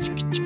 チキチ